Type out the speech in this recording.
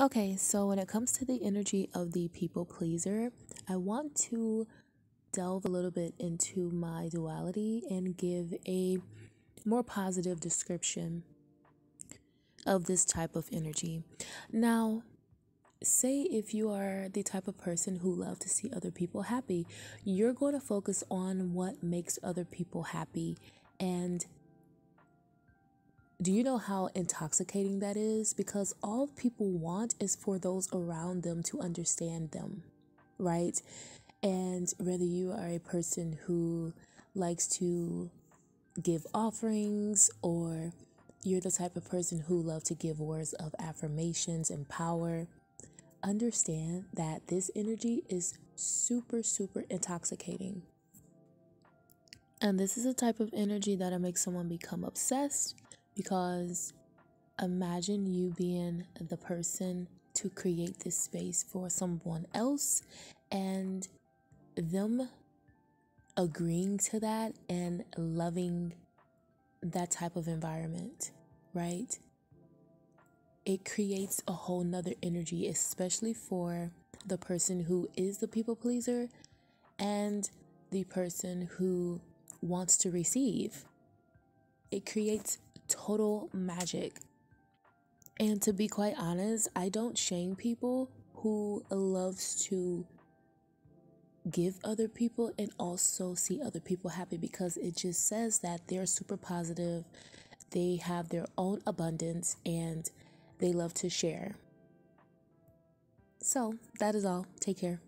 Okay, so when it comes to the energy of the people pleaser, I want to delve a little bit into my duality and give a more positive description of this type of energy. Now, say if you are the type of person who love to see other people happy, you're going to focus on what makes other people happy and do you know how intoxicating that is? Because all people want is for those around them to understand them, right? And whether you are a person who likes to give offerings or you're the type of person who love to give words of affirmations and power, understand that this energy is super super intoxicating. And this is a type of energy that'll make someone become obsessed because imagine you being the person to create this space for someone else and them agreeing to that and loving that type of environment, right? It creates a whole nother energy, especially for the person who is the people pleaser and the person who wants to receive. It creates total magic. And to be quite honest, I don't shame people who loves to give other people and also see other people happy because it just says that they're super positive, they have their own abundance, and they love to share. So, that is all. Take care.